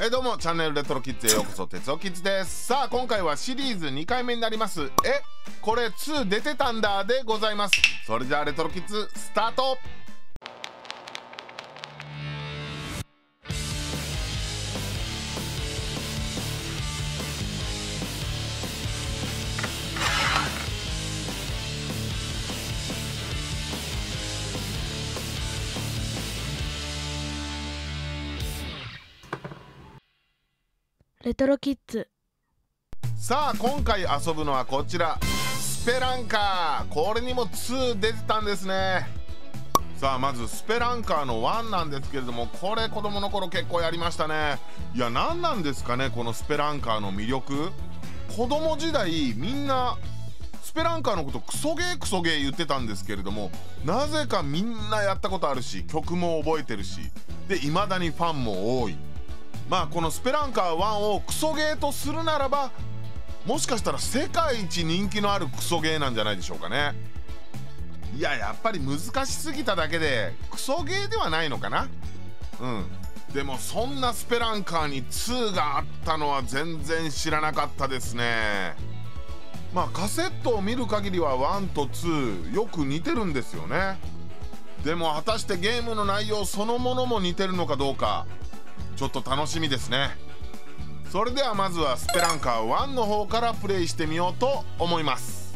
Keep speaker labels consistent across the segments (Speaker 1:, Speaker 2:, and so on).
Speaker 1: えどうもチャンネルレトロキッズへようこそ鉄尾キッズです。さあ今回はシリーズ2回目になります。えこれ2出てたんだでございます。それじゃあレトロキッズスタート
Speaker 2: レトロキッズ。
Speaker 1: さあ今回遊ぶのはこちら。スペランカー。これにも2出てたんですね。さあまずスペランカーの1なんですけれどもこれ子供の頃結構やりましたね。いや何なんですかねこのスペランカーの魅力。子供時代みんなスペランカーのことクソゲークソゲー言ってたんですけれどもなぜかみんなやったことあるし曲も覚えてるし。で未だにファンも多い。まあこのスペランカー1をクソゲーとするならばもしかしたら世界一人気のあるクソゲーなんじゃないでしょうかね。いややっぱり難しすぎただけでクソゲーではないのかな？うん。でもそんなスペランカーに2があったのは全然知らなかったですね。まあカセットを見る限りは1と2よく似てるんですよね。でも果たしてゲームの内容そのものも似てるのかどうか。ちょっと楽しみですね。それではまずはスペランカー1の方からプレイしてみようと思います。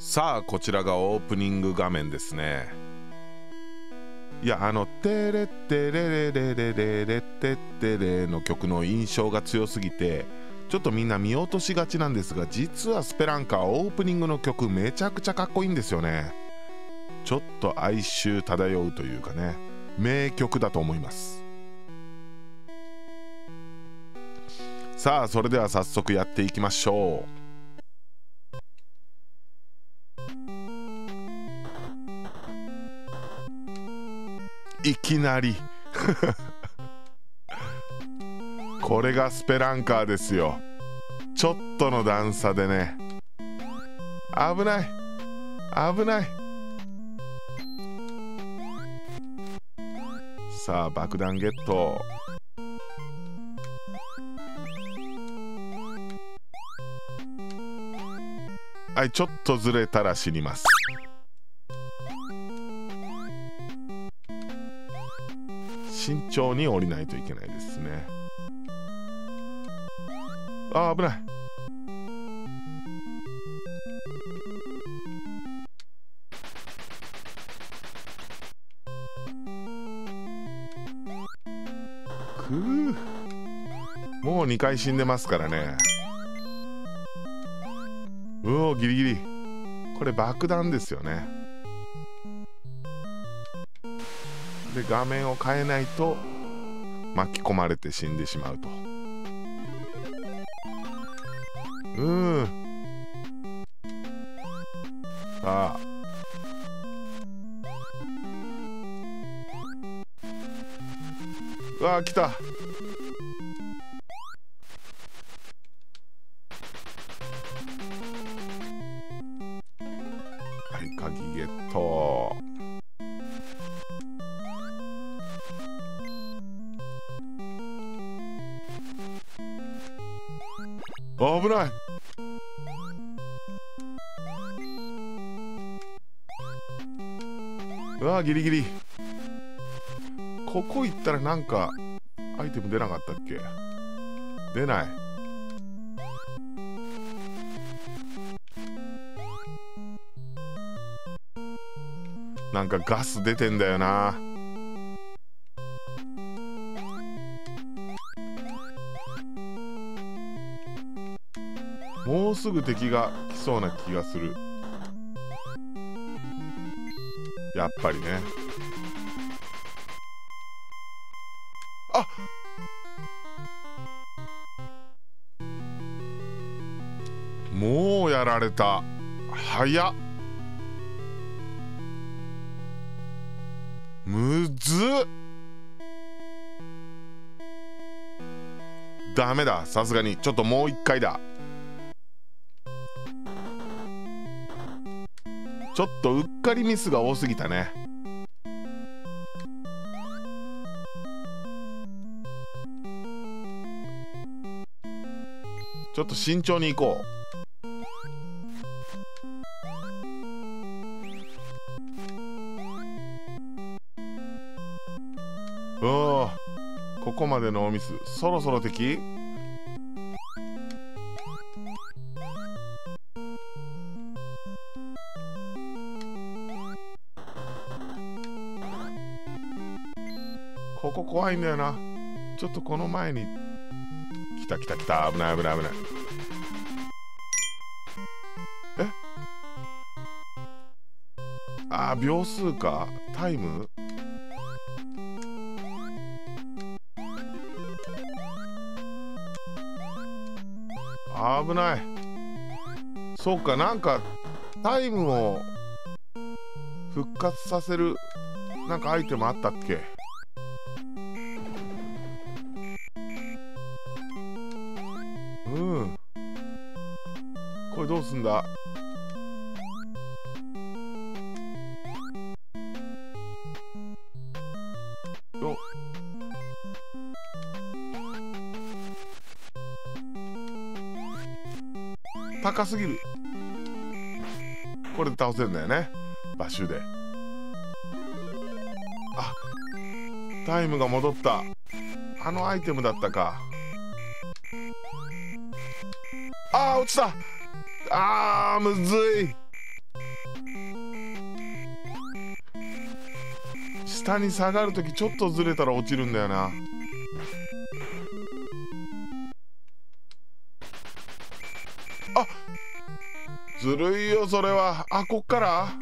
Speaker 1: さあこちらがオープニング画面ですね。いやあの「テレッテレレレレレレテッテレ」の曲の印象が強すぎてちょっとみんな見落としがちなんですが実はスペランカーオープニングの曲めちゃくちゃかっこいいんですよねちょっと哀愁漂うというかね名曲だと思います。さあそれでは早速やっていきましょう。いきなり。これがスペランカーですよ。ちょっとの段差でね。危ない。危ない。さあ爆弾ゲット。はいちょっとずれたら死にます。慎重に降りないといけないですね。あー危ない。もう2回死んでますからね。うおギリギリ。これ爆弾ですよね。で画面を変えないと巻き込まれて死んでしまうと。うん。さあ。うわー来た。ギリギリ。ここ行ったらなんかアイテム出なかったっけ？出ない。なんかガス出てんだよな。もうすぐ敵が来そうな気がする。やっぱりね。あもうやられた。早っ。むずっ。ダメだ。さすがに。ちょっともう一回だ。ちょっとうっかりミスが多すぎたね。ちょっと慎重にいこう。うんここまでのミスそろそろ敵？いんだよな。ちょっとこの前に。来た来た来た。危ない危ない危ない。え？ああ秒数か？タイム？危ない。そうかなんかタイムを復活させるなんかアイテムあったっけ？すぎる。これで倒せるんだよね。バッシュで。あタイムが戻った。あのアイテムだったか。あー落ちた。あーむずい。下に下がるときちょっとずれたら落ちるんだよな。ずるいよそれは。あこっから？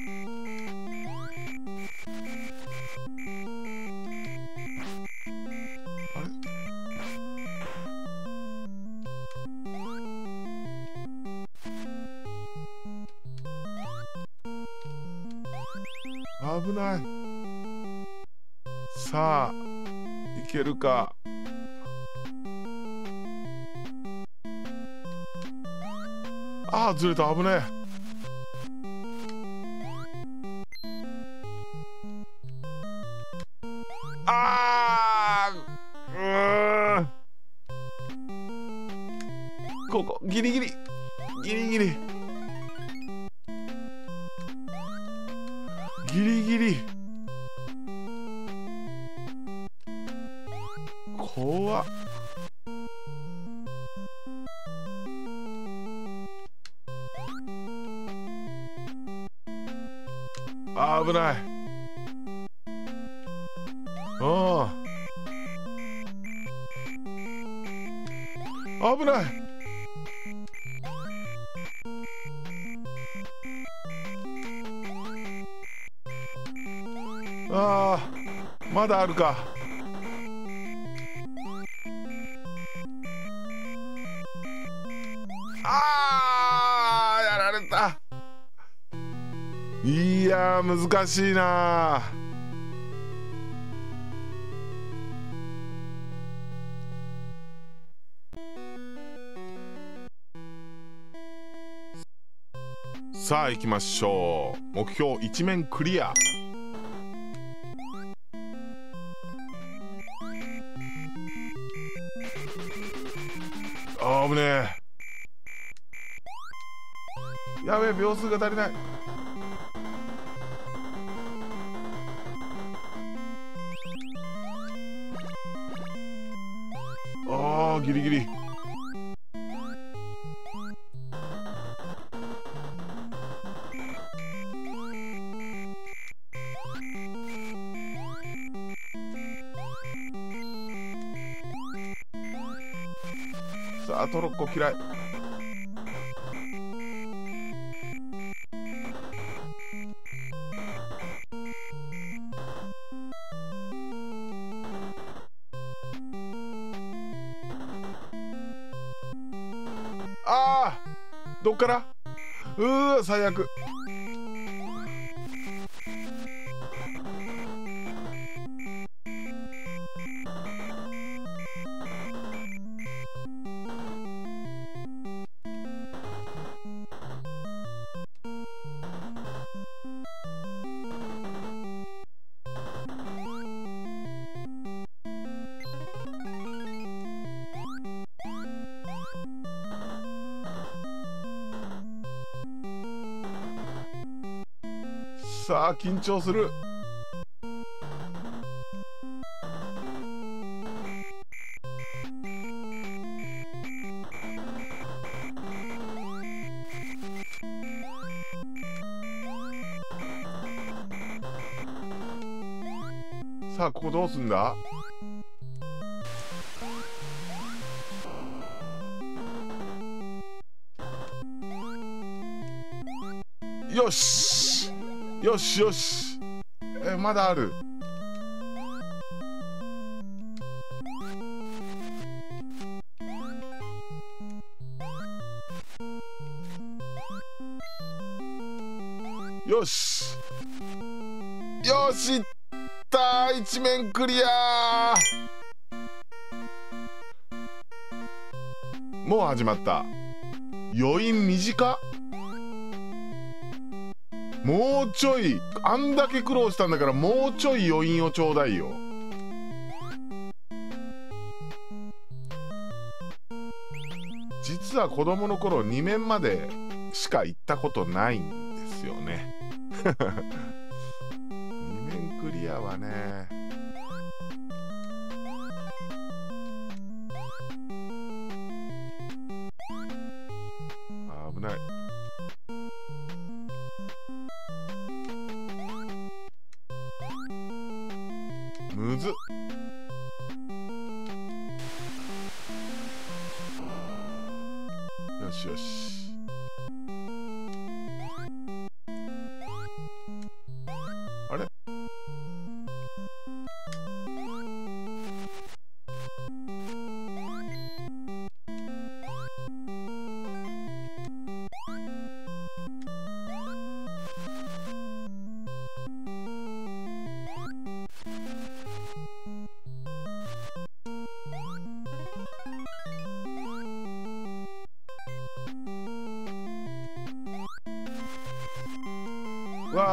Speaker 1: ああずれた。危ねえ。まだあるか。あーやられた。いや難しいな。さあ行きましょう。目標一面クリア。危ねえ。やべえ秒数が足りない。あーギリギリ。トロッコ嫌い。あーどっから？うー最悪。さあ緊張する。さあここどうすんだ？よし！よしよし。えまだある。よし。よしいった一面クリアもう始まった。余韻短っ。もうちょいあんだけ苦労したんだからもうちょい余韻をちょうだいよ。実は子供の頃2面までしか行ったことないんですよね。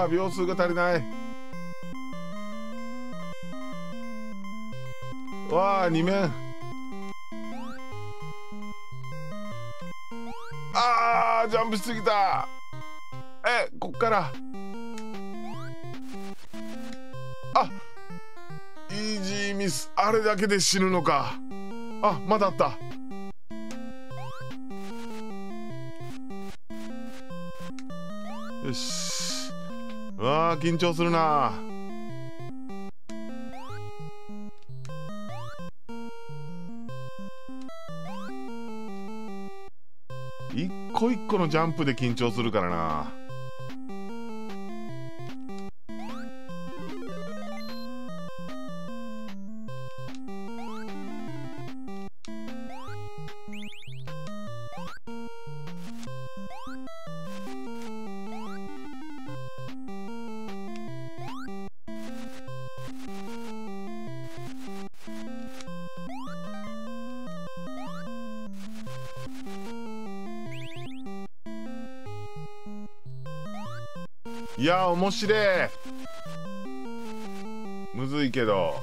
Speaker 1: あ秒数が足りない。わあ2面。あージャンプしすぎた。えこっから。あイージーミスあれだけで死ぬのか。あまだあった。緊張するな。一個一個のジャンプで緊張するからな。いや面白い。むずいけど。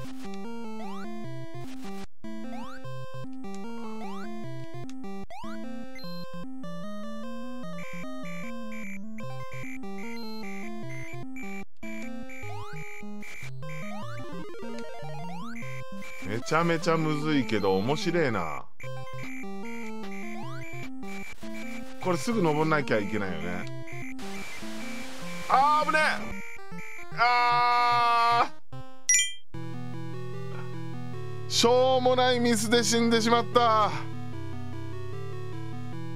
Speaker 1: めちゃめちゃむずいけど面白いな。これすぐ登んなきゃいけないよね。危ねえ。あしょうもないミスで死んでしまった。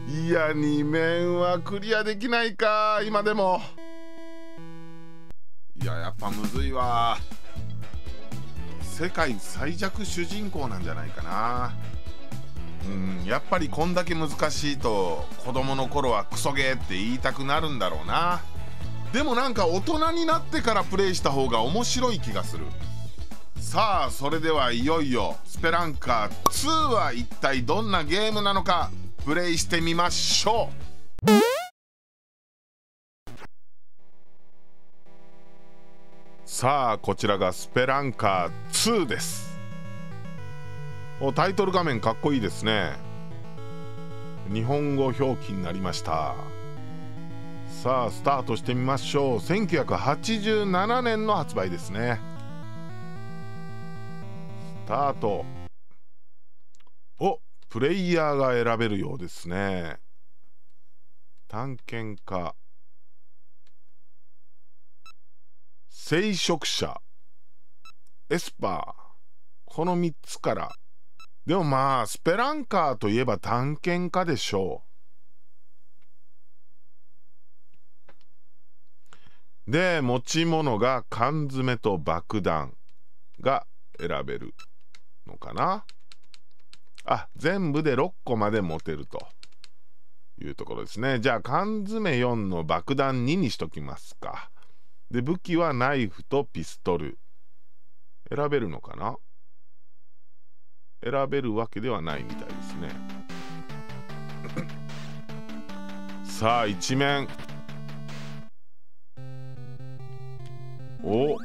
Speaker 1: いや2面はクリアできないか今でも。いややっぱむずいわ。世界最弱主人公なんじゃないかな。うんやっぱりこんだけ難しいと子供の頃はクソゲーって言いたくなるんだろうな。でもなんか大人になってからプレイした方が面白い気がする。さあそれではいよいよスペランカー2は一体どんなゲームなのかプレイしてみましょう。さあこちらがスペランカー2です。おタイトル画面かっこいいですね。日本語表記になりました。さあスタートしてみましょう。1987年の発売ですね。スタート。おプレイヤーが選べるようですね。探検家。聖職者。エスパー。この3つから。でもまあスペランカーといえば探検家でしょう。で持ち物が缶詰と爆弾が選べるのかな？あ全部で6個まで持てるというところですね。じゃあ缶詰4の爆弾2にしときますか。で武器はナイフとピストル。選べるのかな？選べるわけではないみたいですね。さあ一面。お。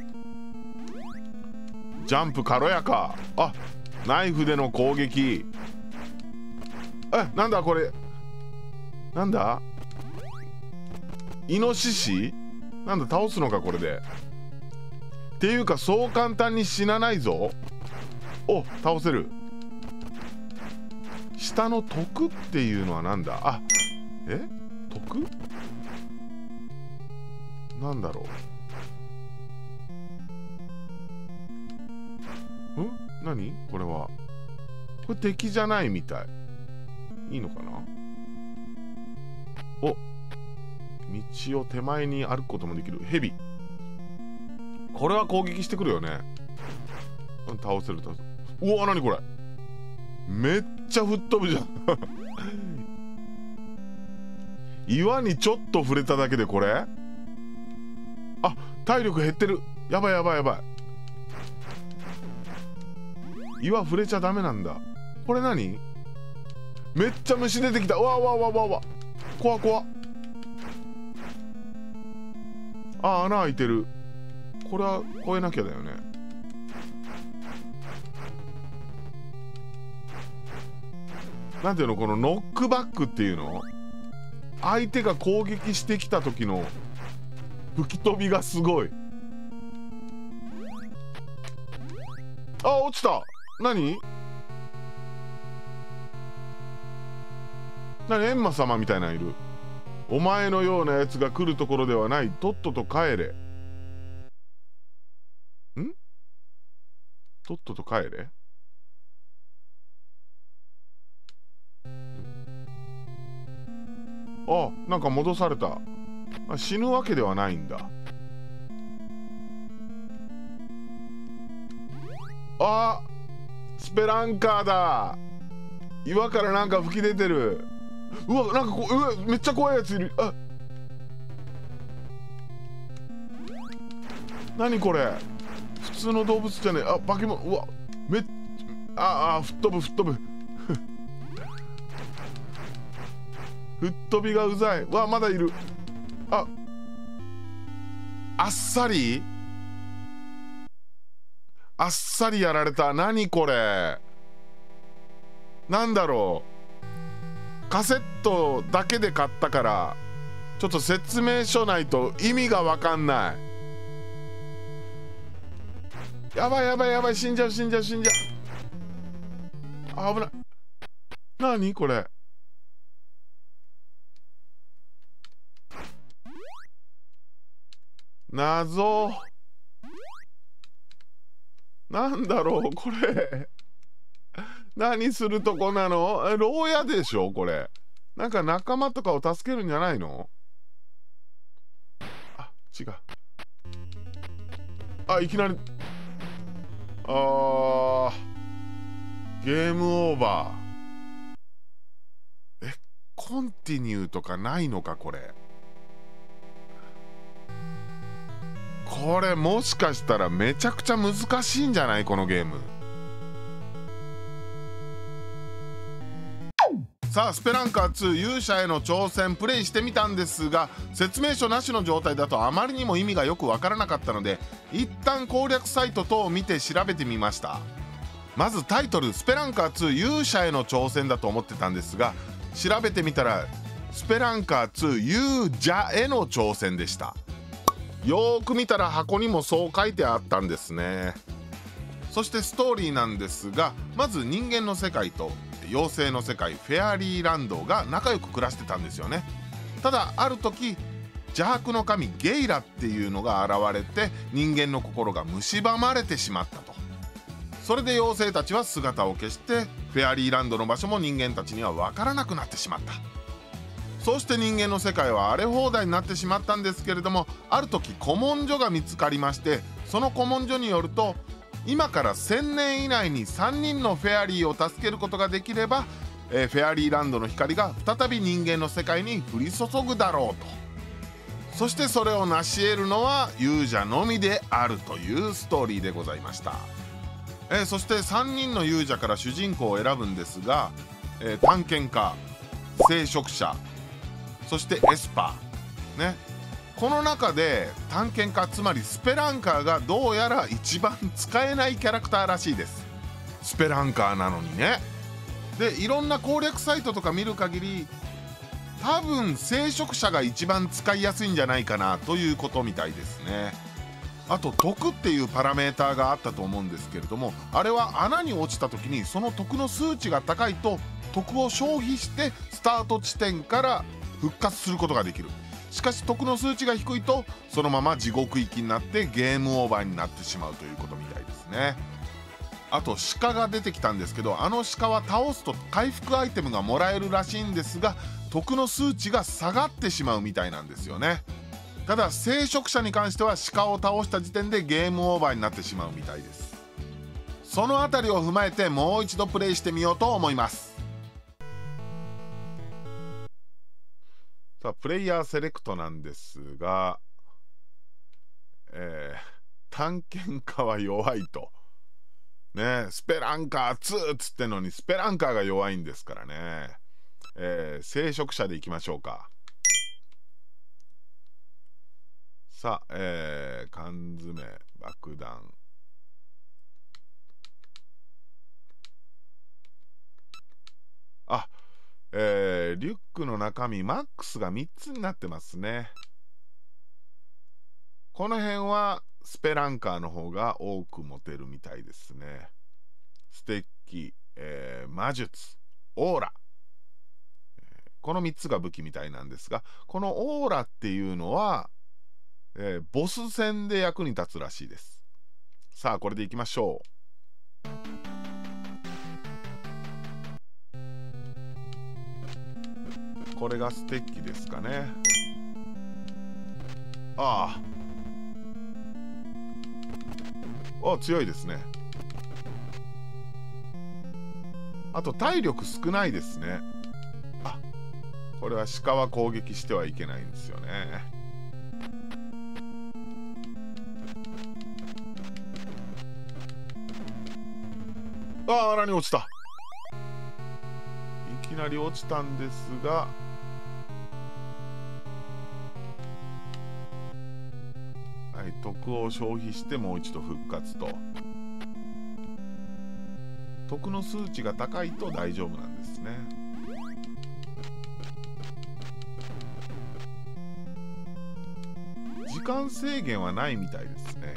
Speaker 1: ジャンプ軽やか。あナイフでの攻撃。えなんだこれ。なんだ？イノシシ？なんだ倒すのかこれで。っていうかそう簡単に死なないぞ。お倒せる。下の徳っていうのはなんだ？あえ？徳？なんだろう。ん？何？これは。これ敵じゃないみたい。いいのかな？お。道を手前に歩くこともできる。蛇。これは攻撃してくるよね。倒せる倒せる。うわ何これ？めっちゃ吹っ飛ぶじゃん。岩にちょっと触れただけでこれ？あ体力減ってる。やばいやばいやばい。岩触れちゃダメなんだ。これ何？めっちゃ虫出てきた。わわわわわ。怖怖。あ穴開いてる。これは越えなきゃだよね。なんていうの？このノックバックっていうの？相手が攻撃してきた時の吹き飛びがすごい。あ落ちた。何？何？エンマ様みたいなのいる。お前のようなやつが来るところではない。とっとと帰れ。ん？とっとと帰れ？あなんか戻された。あ死ぬわけではないんだ。あスペランカーだ。岩からなんか吹き出てる。うわなんかこううわめっちゃ怖いやついる。あ。何これ。普通の動物じゃねえ。あ化け物うわ。めっああ吹っ飛ぶ吹っ飛ぶ。吹っ飛びがうざい。わまだいる。あ。あっさり？あっさりやられた。何これ。なんだろう。カセットだけで買ったからちょっと説明書ないと意味が分かんない。やばいやばいやばい。死んじゃう死んじゃう死んじゃう。危ない。何これ。謎。なんだろうこれ。何するとこなの？え牢屋でしょこれ。なんか仲間とかを助けるんじゃないの？あ違う。あいきなり。あー。ゲームオーバー。えコンティニューとかないのかこれ。これもしかしたらめちゃくちゃ難しいんじゃない？このゲーム。さあスペランカー2勇者への挑戦プレイしてみたんですが説明書なしの状態だとあまりにも意味がよくわからなかったので一旦攻略サイト等を見て調べてみました。まずタイトル「スペランカー2勇者への挑戦」だと思ってたんですが調べてみたらスペランカー2勇者への挑戦でした。よーく見たら箱にもそう書いてあったんですね。そしてストーリーなんですがまず人間の世界と妖精の世界フェアリーランドが仲良く暮らしてたんですよね。ただある時邪悪の神ゲイラっていうのが現れて人間の心が蝕まれてしまったと。それで妖精たちは姿を消してフェアリーランドの場所も人間たちには分からなくなってしまった。そうして人間の世界は荒れ放題になってしまったんですけれどもある時古文書が見つかりましてその古文書によると今から1000年以内に3人のフェアリーを助けることができれば、えー、フェアリーランドの光が再び人間の世界に降り注ぐだろうと。そしてそれを成し得るのは勇者のみであるというストーリーでございました、えー、そして3人の勇者から主人公を選ぶんですが、えー、探検家聖職者そしてエスパー。ね。この中で探検家つまりスペランカーがどうやら一番使えないキャラクターらしいです。スペランカーなのにね。でいろんな攻略サイトとか見る限り多分聖職者が一番使いやすいんじゃないかなということみたいですね。あと徳っていうパラメーターがあったと思うんですけれどもあれは穴に落ちた時にその徳の数値が高いと徳を消費してスタート地点から復活することができる。しかし徳の数値が低いとそのまま地獄行きになってゲームオーバーになってしまうということみたいですね。あと鹿が出てきたんですけどあの鹿は倒すと回復アイテムがもらえるらしいんですが徳の数値が下がってしまうみたいなんですよね。ただ聖職者に関しては鹿を倒した時点でゲームオーバーになってしまうみたいです。その辺りを踏まえてもう一度プレイしてみようと思います。さあプレイヤーセレクトなんですがえー、探検家は弱いと。ねスペランカー2っつってのにスペランカーが弱いんですからね。えー、聖職者でいきましょうか。さあ、えー、缶詰爆弾。あえー、リュックの中身マックスが3つになってますね。この辺はスペランカーの方が多く持てるみたいですね。ステッキ、えー、魔術オーラ。この3つが武器みたいなんですがこのオーラっていうのは、えー、ボス戦で役に立つらしいです。さあこれでいきましょう。これがステッキですかね。ああ。あ強いですね。あと体力少ないですね。これは鹿は攻撃してはいけないんですよね。ああ穴に落ちた。なり落ちたんですがはい徳を消費してもう一度復活と。徳の数値が高いと大丈夫なんですね。時間制限はないみたいですね。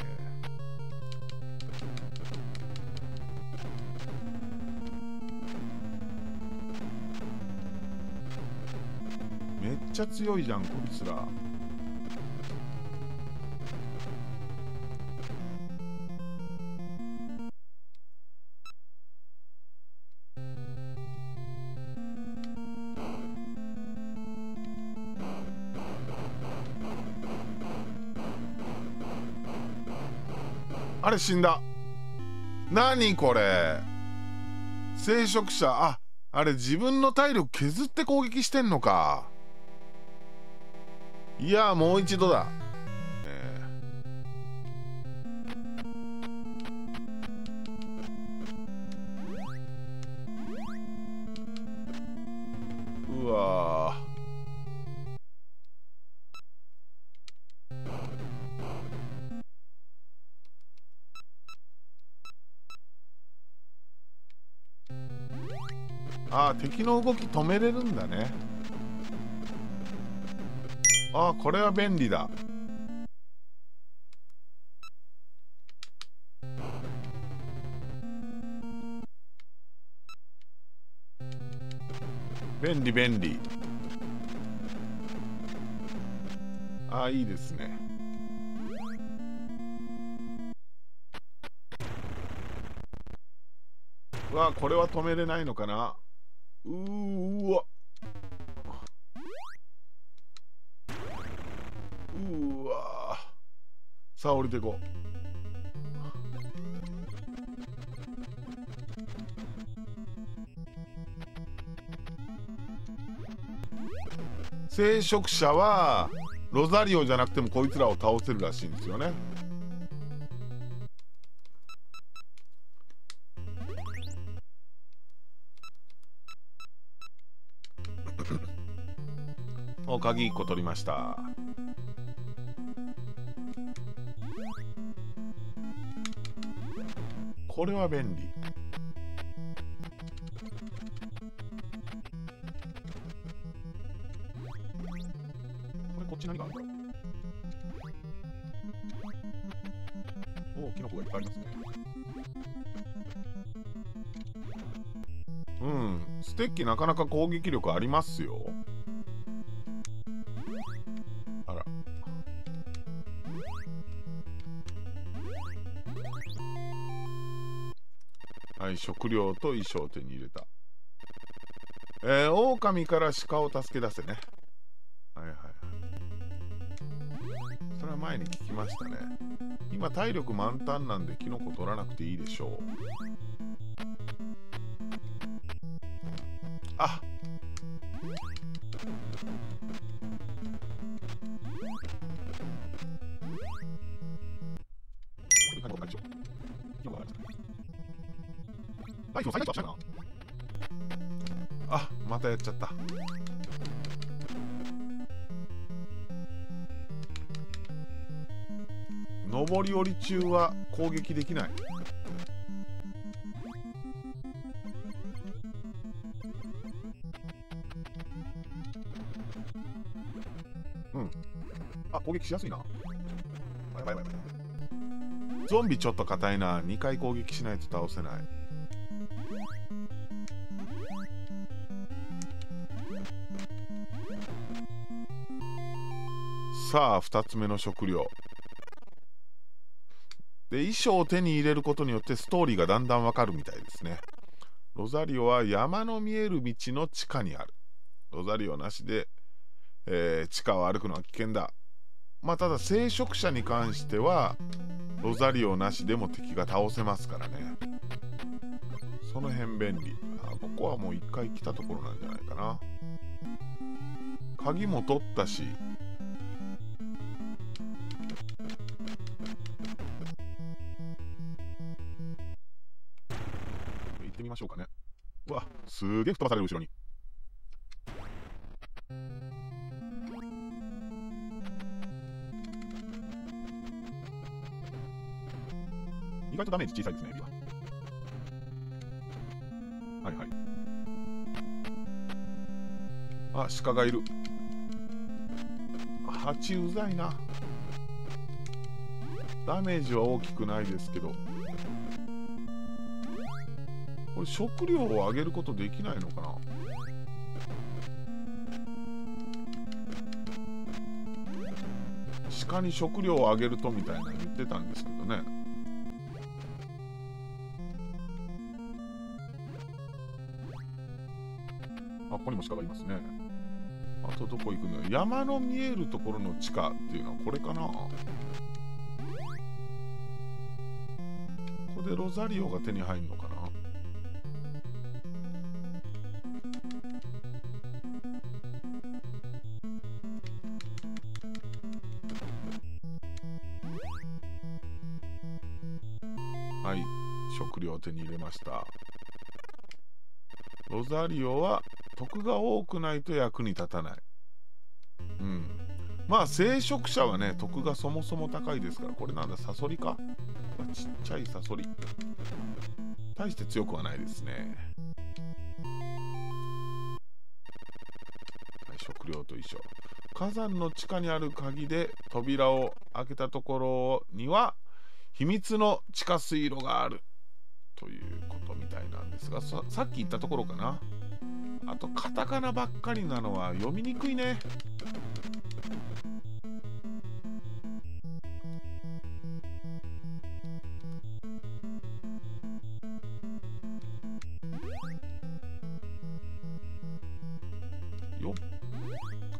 Speaker 1: ちゃ強いじゃんこいつら。あれ死んだ。何これ。聖職者。ああれ自分の体力削って攻撃してんのか。いやもう一度だ、うわああ敵の動き止めれるんだね。あこれは便利だ。便利便利。ああいいですね。わこれは止めれないのかな。うーわ。さあ降りていこう。聖職者はロザリオじゃなくてもこいつらを倒せるらしいんですよね。お鍵1個取りました。これは便利。これこっち何があるんだろう？おおキノコがいっぱいありますね。うん。ステッキなかなか攻撃力ありますよ。食料と衣装を手に入れた。えー、狼から鹿を助け出せね。はいはいはい。それは前に聞きましたね。今体力満タンなんでキノコ取らなくていいでしょう。中は攻撃できない。うん。あ攻撃しやすいな。やばいやばいやばいゾンビちょっと硬いな。2回攻撃しないと倒せない。さあ2つ目の食料。で衣装を手に入れることによってストーリーがだんだんわかるみたいですね。ロザリオは山の見える道の地下にある。ロザリオなしで、えー地下を歩くのは危険だ。まあただ聖職者に関してはロザリオなしでも敵が倒せますからね。その辺便利。あここはもう一回来たところなんじゃないかな。鍵も取ったしってみましょうかね。うわすげえ吹っ飛ばされる後ろに。意外とダメージ小さいですねエビは。はいはい。あ鹿がいる。蜂うざいな。ダメージは大きくないですけど。これ食料を上げることできないのかな？鹿に食料をあげるとみたいな言ってたんですけどね。あここにも鹿がいますね。あとどこ行くの山の見えるところの地下っていうのはこれかな？ここでロザリオが手に入るのかはい食料を手に入れました。ロザリオは徳が多くないと役に立たない。うん。まあ聖職者はね徳がそもそも高いですからこれなんだサソリか？ちっちゃいサソリ。大して強くはないですね。はい食料と衣装火山の地下にある鍵で扉を開けたところには秘密の地下水路がある。ということみたいなんですがさっき言ったところかな。あとカタカナばっかりなのは読みにくいね。よ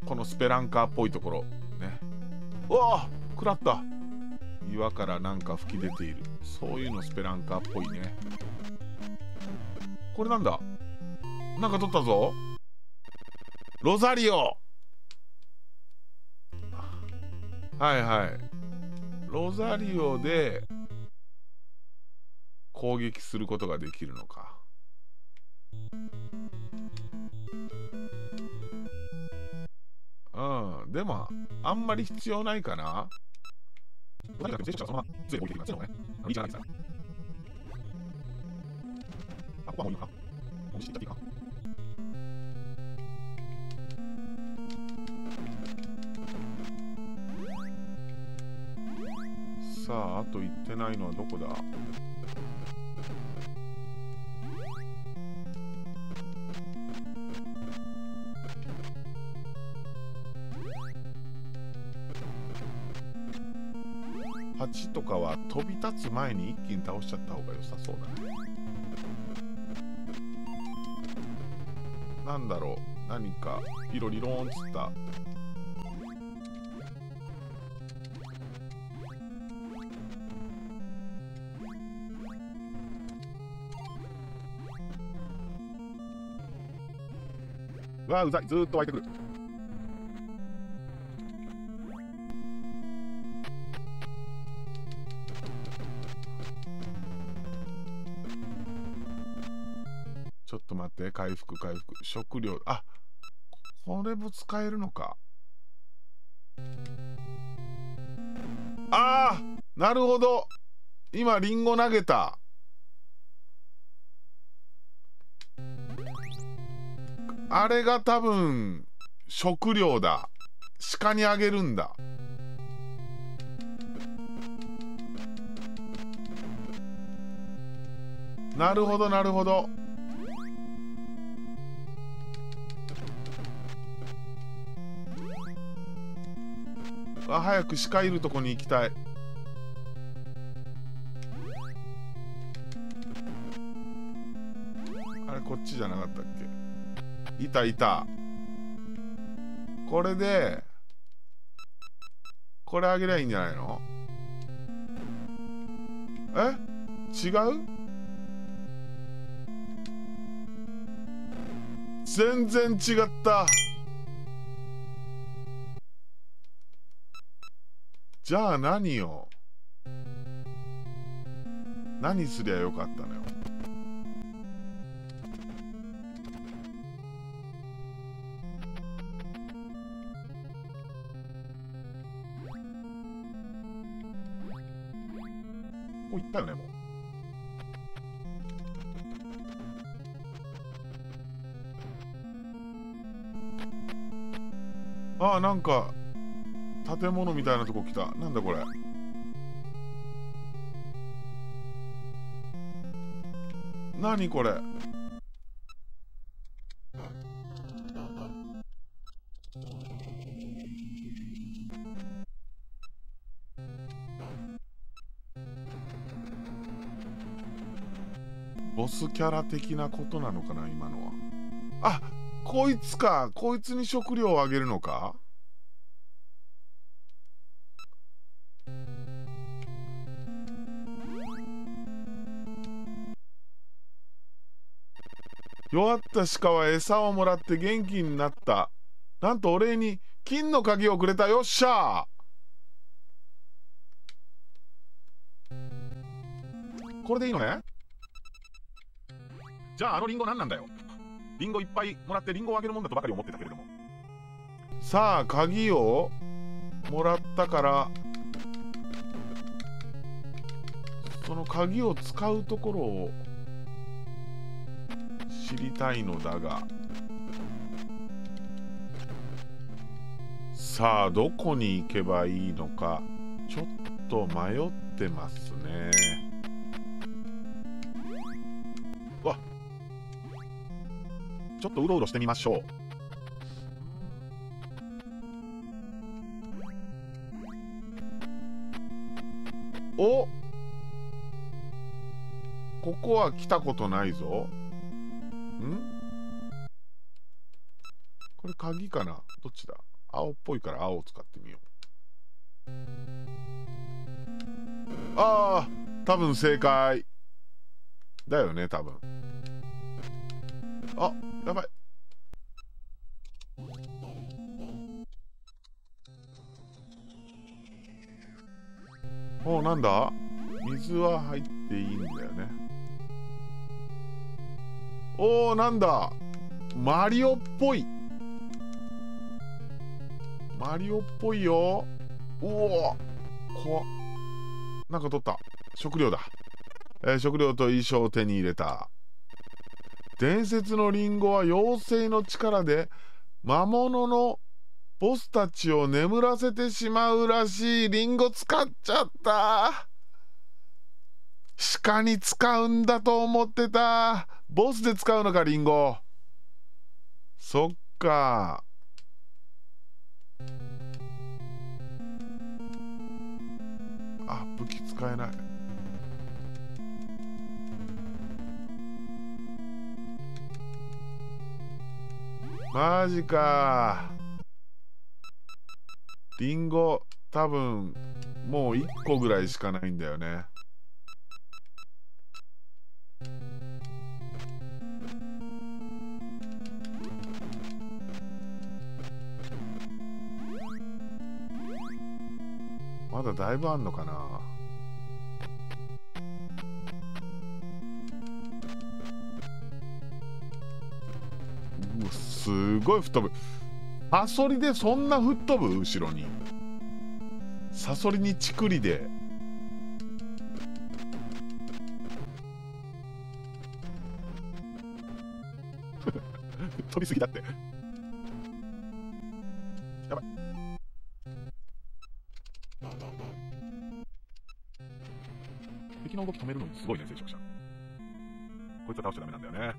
Speaker 1: このスペランカーっぽいところ。ね。うわあ食らった。岩からなんか吹き出ている。そういうのスペランカーっぽいね。これなんだ？なんか取ったぞ。ロザリオ。はいはい。ロザリオで攻撃することができるのか。うん。でもあんまり必要ないかな。とにかくジェスチャーそのまま杖を置いていきますよね。いいじゃないですか。あ、ここはもういいのか？もうしていったっていいか？さあ、あと行ってないのはどこだ？とかは飛び立つ前に一気に倒しちゃった方が良さそうだね。なんだろう。何かピロリローンつった。うわうざい。ずっと湧いてくる。回復回復。食料あこれも使えるのか。あーなるほど。今リンゴ投げた。あれが多分食料だ。鹿にあげるんだ。なるほどなるほど。あ早く鹿いるとこに行きたい。あれこっちじゃなかったっけ？いたいた。これでこれあげりゃいいんじゃないの？え？違う？全然違った。じゃあ何よ？何すりゃよかったのよ？こう行ったよねもう。ああなんか建物みたいなとこ来た。なんだこれ。何これ。ボスキャラ的なことなのかな今のは。あこいつか。こいつに食料をあげるのか。弱った鹿は餌をもらって元気になった。なんとお礼に金の鍵をくれたよっしゃ。これでいいのね？じゃああのリンゴ何なんだよ。リンゴいっぱいもらってリンゴをあげるもんだとばかり思ってたけれども。さあ鍵をもらったからその鍵を使うところを知りたいのだが。さあどこに行けばいいのか。ちょっと迷ってますね。わちょっとうろうろしてみましょう。おここは来たことないぞ。れ鍵かな？どっちだ？青っぽいから青を使ってみよう。ああ多分正解。だよね多分。あやばい。おなんだ？水は入っていいんだよね。おおなんだ？マリオっぽい。マリオっぽいよ。おお。怖なんか取った。食料だ、えー、食料と衣装を手に入れた。伝説のリンゴは妖精の力で魔物のボスたちを眠らせてしまうらしいリンゴ使っちゃった。鹿に使うんだと思ってた。ボスで使うのかリンゴ。そっか。あ武器使えない。マジか。リンゴ多分もう1個ぐらいしかないんだよね。まだだいぶあんのかな。うすごい吹っ飛ぶ。サソリでそんな吹っ飛ぶ？後ろに。サソリにチクリで。飛びすぎだって動き止めるのにすごいね聖職者。こいつは倒しちゃダメなんだよね。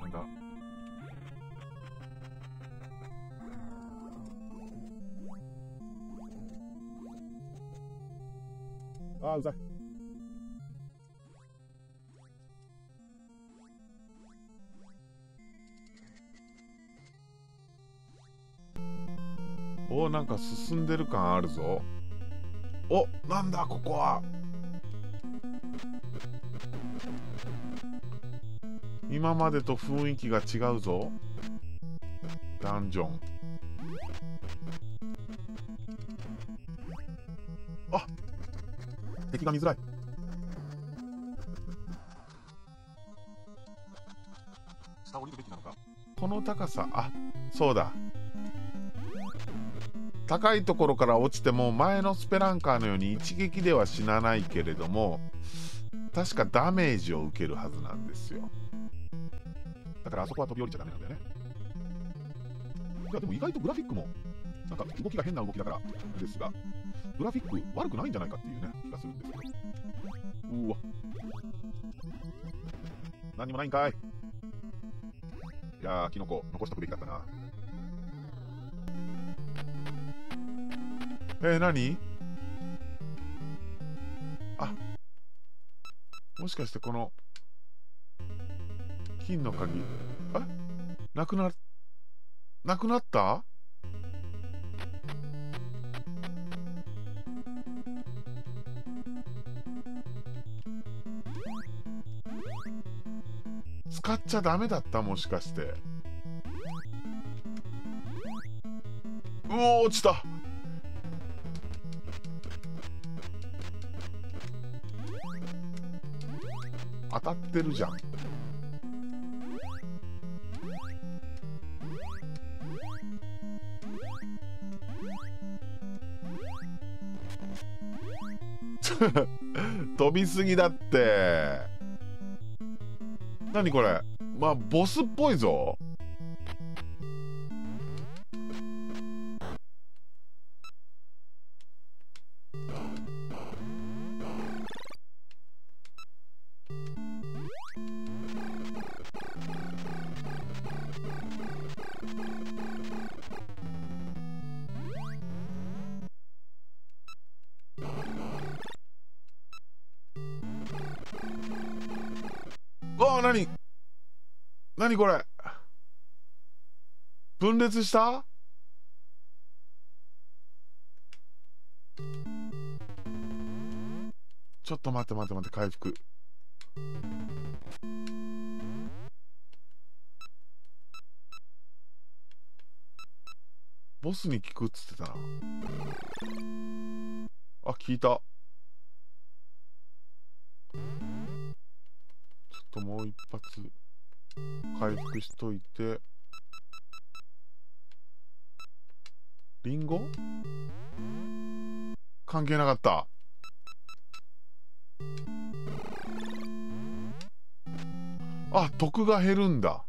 Speaker 1: なんだ？あーうざい。おなんか進んでる感あるぞおなんだここは。今までと雰囲気が違うぞ。ダンジョン。あ敵が見づらい。下降りるべきなのか？この高さあそうだ高いところから落ちても前のスペランカーのように一撃では死なないけれども確かダメージを受けるはずなんですよ。だからあそこは飛び降りちゃダメなんだよね。いやでも意外とグラフィックもなんか動きが変な動きだからですがグラフィック悪くないんじゃないかっていうね気がするんですけどうわ。何もないんかい。いやーキノコ残しとくべきだったな。えー、何？あ。もしかしてこの金の鍵。あ？なくななくなった？使っちゃダメだったもしかして。うお落ちた。当たってるじゃん。飛びすぎだって。何これ？まあボスっぽいぞ。何これ？分裂した？ちょっと待って待って待って回復。ボスに聞くっつってたな。あ聞いた。回復しといて。リンゴ？関係なかった。あ得が減るんだ。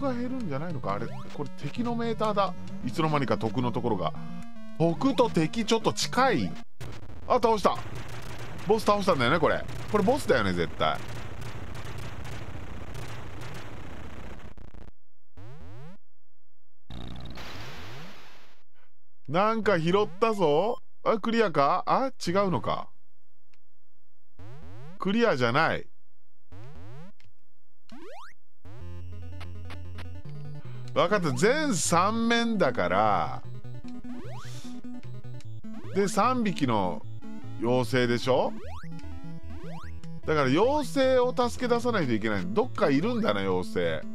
Speaker 1: が減るんじゃないのか？あれこれ敵のメーターだ。いつの間にか得のところが。得と敵ちょっと近い。あ倒した。ボス倒したんだよねこれ。これボスだよね絶対。なんか拾ったぞ。あクリアか？あ違うのか。クリアじゃない。分かった。全3面だからで3匹の妖精でしょ？だから妖精を助け出さないといけない。どっかいるんだな妖精。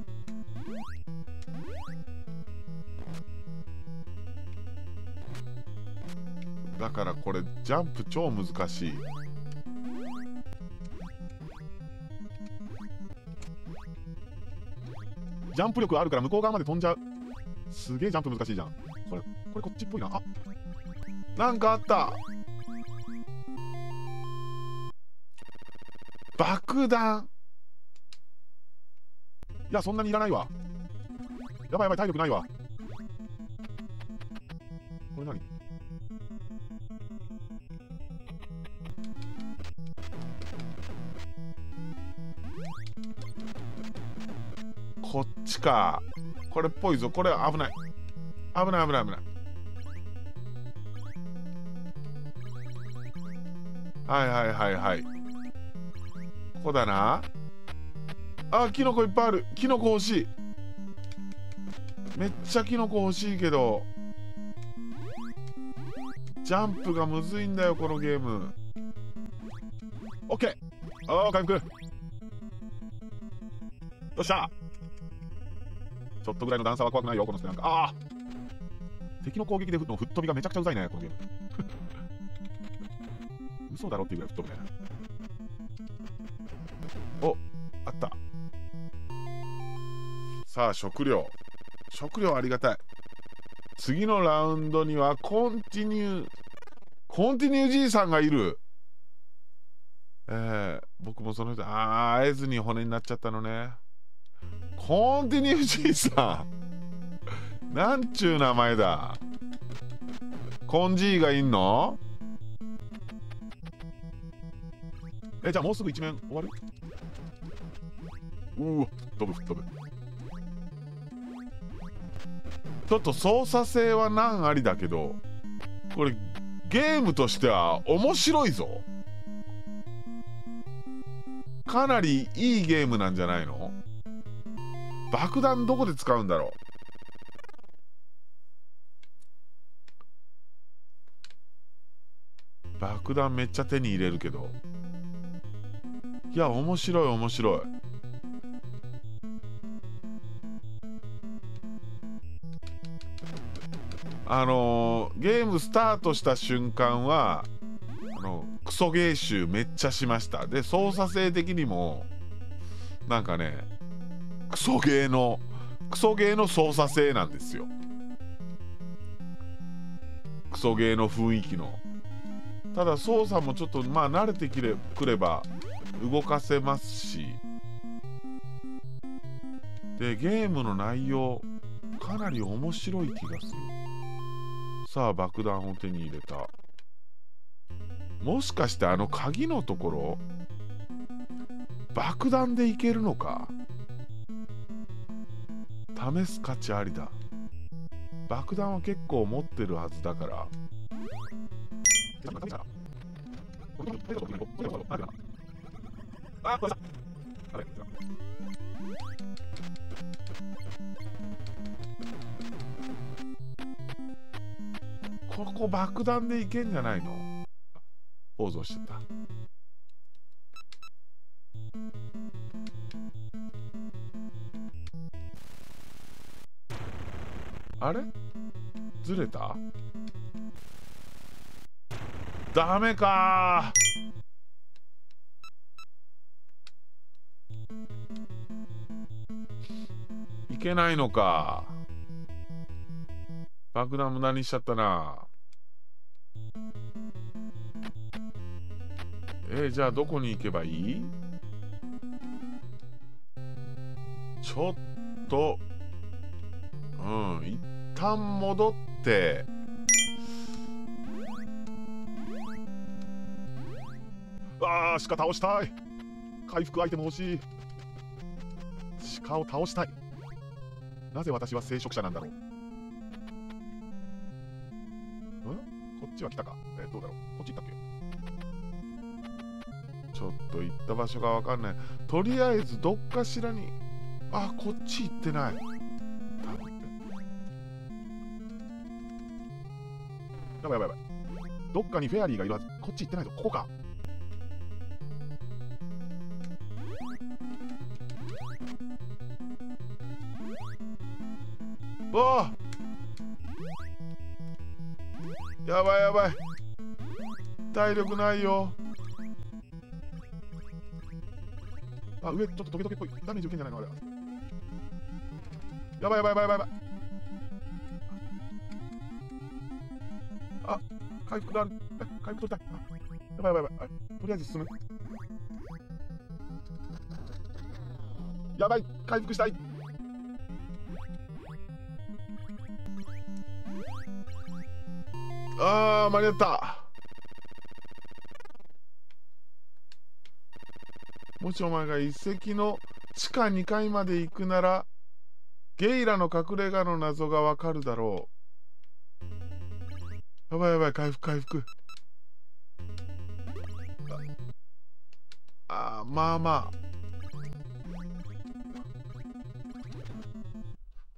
Speaker 1: だからこれジャンプ超難しい。ジャンプ力あるから向こう側まで飛んじゃう。すげえジャンプ難しいじゃん。これこれこっちっぽいな。あなんかあった。爆弾。いやそんなにいらないわ。やばいやばい体力ないわ。これ何？こっちか。これっぽいぞ。これ危ない。危ない危ない危ない。はいはいはいはい。ここだな。あキノコいっぱいある。キノコ欲しい。めっちゃキノコ欲しいけど。ジャンプがむずいんだよこのゲーム。オッケー。ああ回復よっしゃ。ちょっとぐらいの段差は怖くないよこのスペなんか。ああ。敵の攻撃での吹っ飛びがめちゃくちゃうざいねこのゲーム。嘘だろっていうぐらい吹っ飛ぶね。おあった。さあ食料。食料ありがたい。次のラウンドにはコンティニューコンティニューじいさんがいる。えー、僕もその人ああ会えずに骨になっちゃったのね。コンティニューじいさん。なんちゅう名前だ。コンジーがいんの？えじゃあもうすぐ一面終わる？うわ飛ぶ飛ぶ。ちょっと操作性は難ありだけどこれゲームとしては面白いぞ。かなりいいゲームなんじゃないの？爆弾どこで使うんだろう？爆弾めっちゃ手に入れるけど。いや面白い面白い。あのー、ゲームスタートした瞬間はあのクソゲー集めっちゃしました。で操作性的にもなんかねクソゲーのクソゲーの操作性なんですよ。クソゲーの雰囲気の。ただ操作もちょっとまあ慣れてきれくれば動かせますし。でゲームの内容かなり面白い気がする。さあ爆弾を手に入れた。もしかしてあの鍵のところ爆弾でいけるのか？試す価値ありだ。爆弾は結構持ってるはずだから。ここ爆弾でいけんじゃないの？ポーズをしてた。あれ？ずれた？ダメか。いけないのか。爆弾無駄にしちゃったな。えー、じゃあどこに行けばいい？ちょっと。うん一旦戻って。ああ鹿倒したい。回復アイテム欲しい。鹿を倒したい。なぜ私は聖職者なんだろう。ん？こっちは来たか。えー、どうだろう。こっち行ったっけ？ちょっと行った場所がわかんない。とりあえずどっかしらに。あこっち行ってない。かにフェアリーがいるはず。こっち行ってないぞ。ここか。わあやばいやばい。体力ないよ。あ上ちょっとトゲトゲっぽい。ダメージ受けんじゃないのあれやばいやばいやばいやばい。あ回復がある回復取りた。いやばいやばいやばい。とりあえず進む。やばい回復したい。あー間に合った。もしお前が遺跡の地下2階まで行くならゲイラの隠れ家の謎がわかるだろう。やばいやばい回復回復。まあまあ。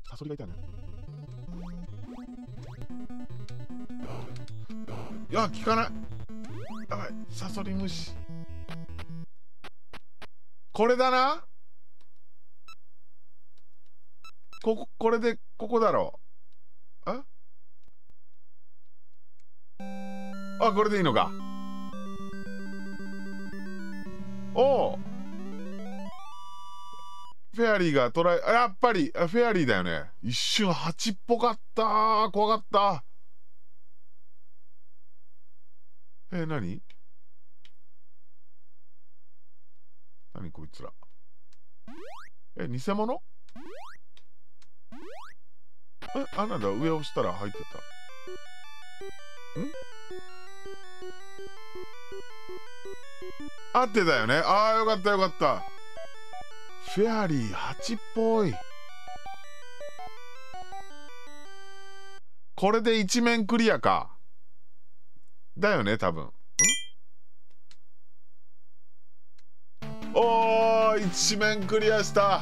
Speaker 1: サソリがいたね。いや効かない。やばい。サソリムシ。これだな。こここれでここだろ。うああこれでいいのか。おおフェアリーがトライやっぱりフェアリーだよね。一瞬蜂っぽかった。怖かった。えー、何？何こいつら。え偽物？えあなんだ上押したら入ってた。ん？合ってたよね。ああよかったよかった。フェアリー8っぽい。これで一面クリアか。だよね多分。おー一面クリアした。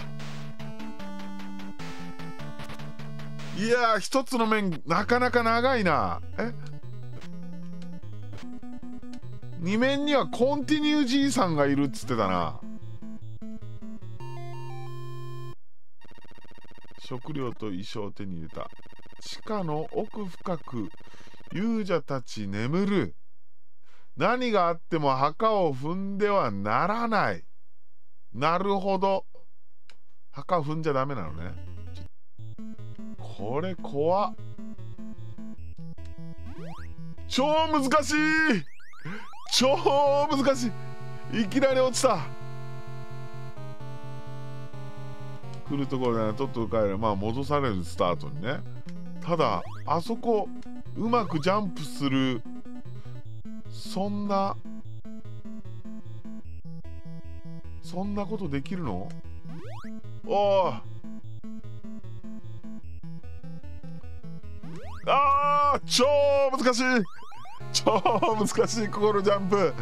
Speaker 1: いや一つの面なかなか長いな。え？二面にはコンティニューじいさんがいるっつってたな。食料と衣装を手に入れた。地下の奥深く勇者たち眠る。何があっても墓を踏んではならない。なるほど。墓踏んじゃダメなのね。これ怖。っ超難しい。超難しい。いきなり落ちた。来るところならとっとと帰るまあ戻されるスタートにね。ただあそこうまくジャンプするそんなそんなことできるの？おおあー超難しい。超難しいここのジャンプ。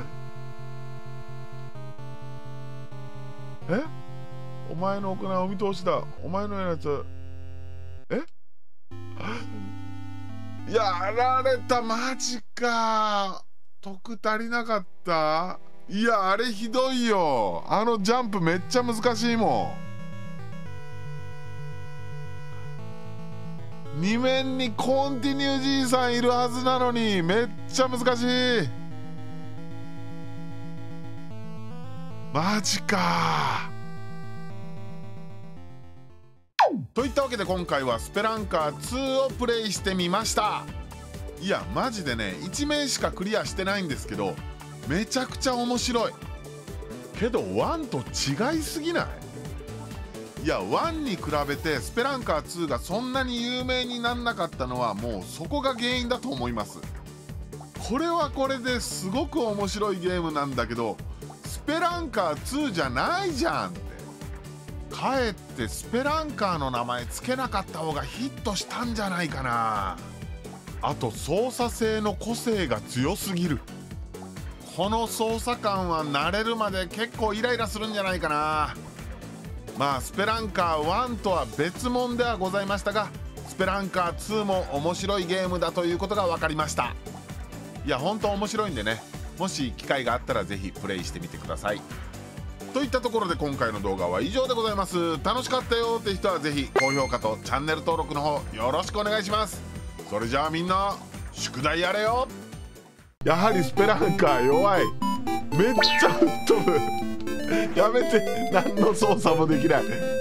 Speaker 1: え？お前の行いお見通しだ。お前のやつ。はえ？やられたマジか。得足りなかった。いやあれひどいよ。あのジャンプめっちゃ難しいもん。2面にコンティニューじいさんいるはずなのにめっちゃ難しい。マジか。といったわけで今回はスペランカー2をプレイしてみました。いやマジでね1面しかクリアしてないんですけどめちゃくちゃ面白い。けど1と違いすぎない？いや1に比べてスペランカー2がそんなに有名になんなかったのはもうそこが原因だと思います。これはこれですごく面白いゲームなんだけどスペランカー2じゃないじゃんって。かえってスペランカーの名前つけなかった方がヒットしたんじゃないかな。あと操作性の個性が強すぎる。この操作感は慣れるまで結構イライラするんじゃないかな。まあスペランカー1とは別物ではございましたがスペランカー2も面白いゲームだということが分かりました。いや本当面白いんでね。もし機会があったら是非プレイしてみてください。といったところで今回の動画は以上でございます。楽しかったよって人は是非高評価とチャンネル登録の方よろしくお願いします。それじゃあみんな宿題やれよ。やはりスペランカー弱い。めっちゃ吹っ飛ぶ。やめて何の操作もできない。